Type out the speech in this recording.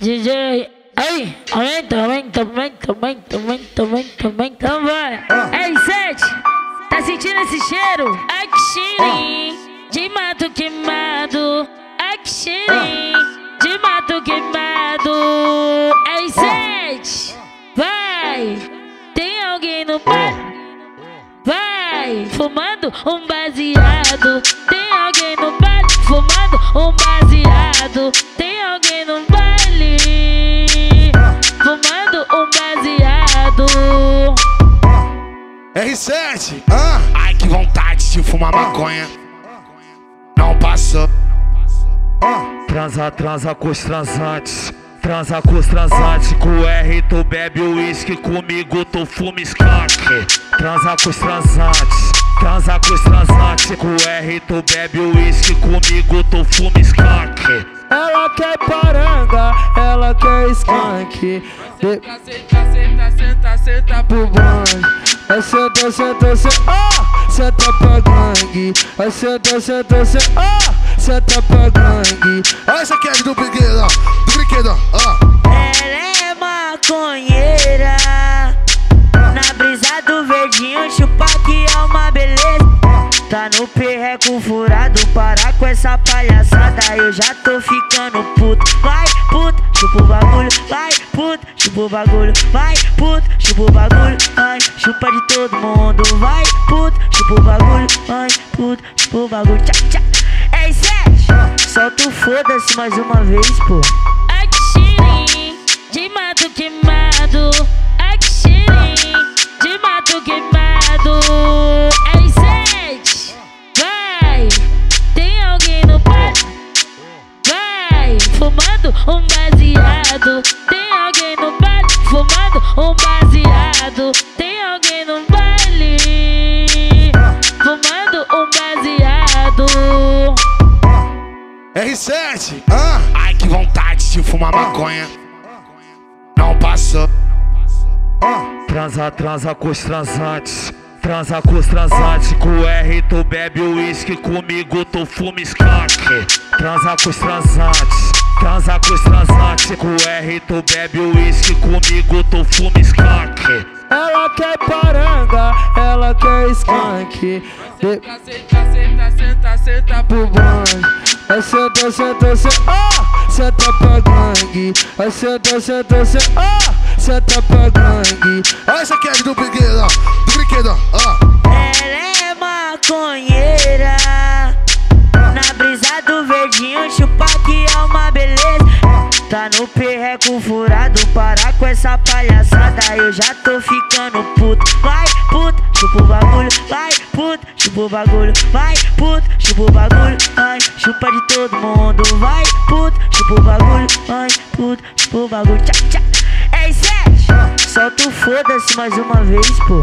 DJ, aí, aumenta, aumenta, aumenta, aumenta, aumenta, aumenta, aumenta, então vai. Ei, sete, tá sentindo esse cheiro? Ai, que cheirinho de mato queimado. Ai, que cheirinho de mato queimado. Ei, sete, vai. Tem alguém no bar? Vai, fumando um baseado. Tem alguém no bar fumando um baseado. Tem R7, ah. Ai que vontade de fumar maconha. Não passou. Transa, transa com os transantes. Transa com os transantes. Com o R tu bebe uísque. Comigo tu fuma skunk. Transa com os transantes. Transa com os transantes. Com o R tu bebe uísque. Comigo tu fuma skunk. Ela quer paranga, ela quer skunk. De... Senta, senta, senta, senta, senta pro bonde. Aí senta, senta, senta, ah, senta pra gangue. Aí senta, senta, senta, ah, senta pra gangue. Olha essa aqui é do brinquedo. Do brinquedo, ó. Ela é maconheira. Na brisa do verdinho, chupa que é uma beleza. Tá no perreco furado, parar com essa palhaçada. Eu já tô ficando puto. Vai, puto, chupa o bagulho. Vai, puto, chupa o bagulho. Vai, puto, chupa o bagulho. Vai, chupa de todo mundo. Vai, puto, chupa o bagulho. Vai, puto, chupa o bagulho. Tchá, tchá. Ei, Sérgio, solta o foda-se mais uma vez, pô. Fumando um baseado. Tem alguém no bar? Fumando um baseado. Tem alguém no baile? Fumando um baseado. R7, ah. Ai que vontade de fumar maconha. Não passou. Transa, transa com os transantes. Transa com os transantes. Com o R tu bebe uísque. Comigo tu fuma skunk. Transa com os transantes. Transa com os o R tu bebe uísque. Comigo tu fuma skunk. Ela quer paranga, ela quer skunk. De... Senta, senta, senta, senta, senta pro bonde. Aí senta, senta, senta, ah, senta pra gangue. Aí senta, senta, senta, ah, senta pra gangue. Olha essa aqui é do brinquedo. Do brinquedo, chupa que é uma beleza. Tá no perreco furado, parar com essa palhaçada. Eu já tô ficando puto. Vai, puto, chupa o bagulho. Vai, puto, chupa o bagulho. Vai, puto, chupa o bagulho. Vai, chupa de todo mundo. Vai, puto, chupa o bagulho. Vai, puto, chupa o bagulho. Tchá, tchá. Ei, Sérgio, solta o foda-se mais uma vez, pô.